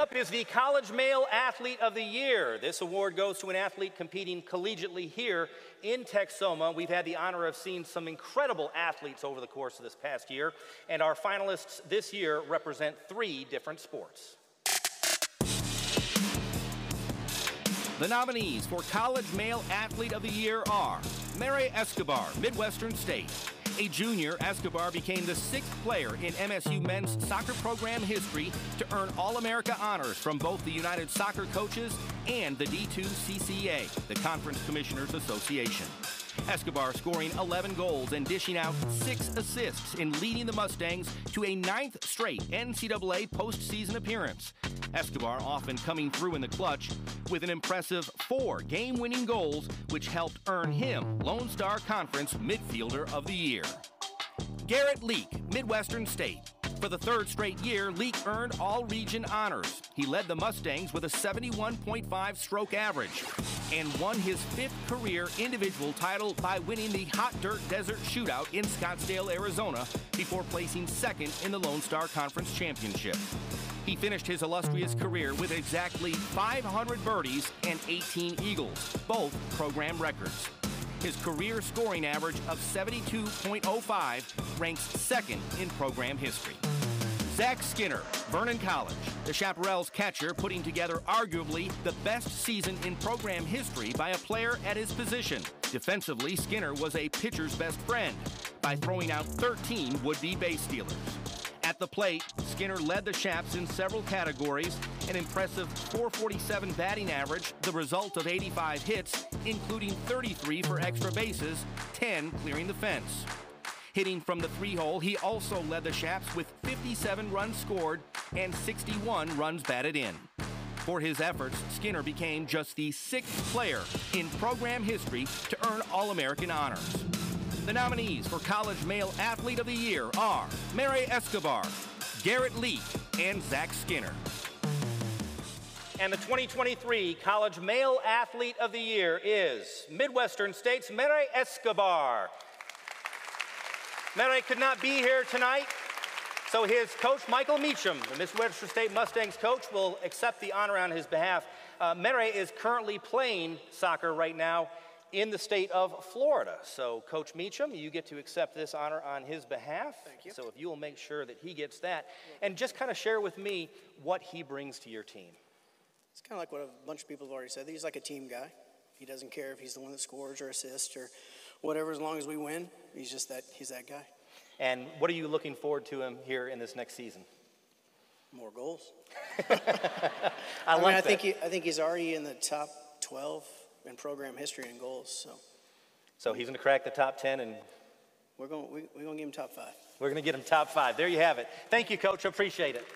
Up is the College Male Athlete of the Year. This award goes to an athlete competing collegiately here in Texoma. We've had the honor of seeing some incredible athletes over the course of this past year, and our finalists this year represent three different sports. The nominees for College Male Athlete of the Year are Mary Escobar, Midwestern State, a junior, Escobar became the sixth player in MSU men's soccer program history to earn All America honors from both the United Soccer Coaches and the D2 CCA, the Conference Commissioners Association. Escobar scoring 11 goals and dishing out six assists in leading the Mustangs to a ninth straight NCAA postseason appearance. Escobar often coming through in the clutch with an impressive four game winning goals, which helped earn him Lone Star Conference Midfielder of the Year. Garrett Leak, Midwestern State. For the third straight year, Leak earned all region honors. He led the Mustangs with a 71.5 stroke average and won his fifth career individual title by winning the Hot Dirt Desert Shootout in Scottsdale, Arizona, before placing second in the Lone Star Conference Championship. He finished his illustrious career with exactly 500 birdies and 18 eagles, both program records. His career scoring average of 72.05 ranks second in program history. Zach Skinner, Vernon College, the Chaparral's catcher, putting together arguably the best season in program history by a player at his position. Defensively, Skinner was a pitcher's best friend by throwing out 13 would-be base stealers. At the plate, Skinner led the Chaps in several categories, an impressive 447 batting average, the result of 85 hits, including 33 for extra bases, 10 clearing the fence. Hitting from the three hole, he also led the Chaps with 57 runs scored and 61 runs batted in. For his efforts, Skinner became just the sixth player in program history to earn All American honors. The nominees for College Male Athlete of the Year are Mary Escobar, Garrett Lee, and Zach Skinner. And the 2023 College Male Athlete of the Year is Midwestern State's Mary Escobar. Mary could not be here tonight, so his coach, Michael Meacham, the Midwestern State Mustangs coach, will accept the honor on his behalf. Uh, Mere is currently playing soccer right now in the state of Florida. So, Coach Meacham, you get to accept this honor on his behalf. Thank you. So, if you will make sure that he gets that, and just kind of share with me what he brings to your team. It's kind of like what a bunch of people have already said. He's like a team guy. He doesn't care if he's the one that scores or assists or whatever, as long as we win. He's just that, he's that guy. And what are you looking forward to him here in this next season? More goals. I, I, like mean, I that. think he, I think he's already in the top 12 in program history in goals. So so he's going to crack the top 10 and we're going we, we're going to give him top five. we're going to get him top five. There you have it. Thank you, Coach. Appreciate it.